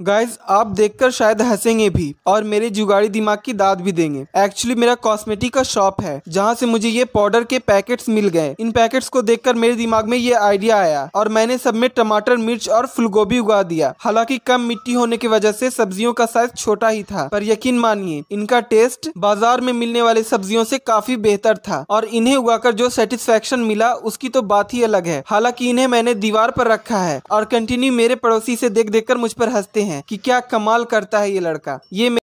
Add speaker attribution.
Speaker 1: Guys आप देखकर शायद हंसेंगे भी और मेरे जुगाड़ी दिमाग की दाद भी देंगे। एक्चुअली मेरा कॉस्मेटिक का शॉप है, जहाँ से मुझे ये पाउडर के पैकेट्स मिल गए। इन पैकेट्स को देखकर मेरे दिमाग में ये आइडिया आया और मैंने सब में टमाटर, मिर्च और फुलगोभी उगा दिया। हालाँकि कम मिट्टी होने की वजह से सब्जियों का साइज़ छोटा ही था, पर यकीन मानिए, इनका टेस्ट बाज़ार में मिलने वाले सब्जियों से काफ़ी बेहतर था और इन्हें उगाकर जो सेटिस्फेक्शन मिला, उसकी तो बात ही अलग है। हालाँकि इन्हें मैंने दीवार पर रखा है और कंटिन्यू मेरे पड़ोसी से देख देख कर मुझ पर हँसते हैं कि क्या कमाल करता है ये लड़का। ये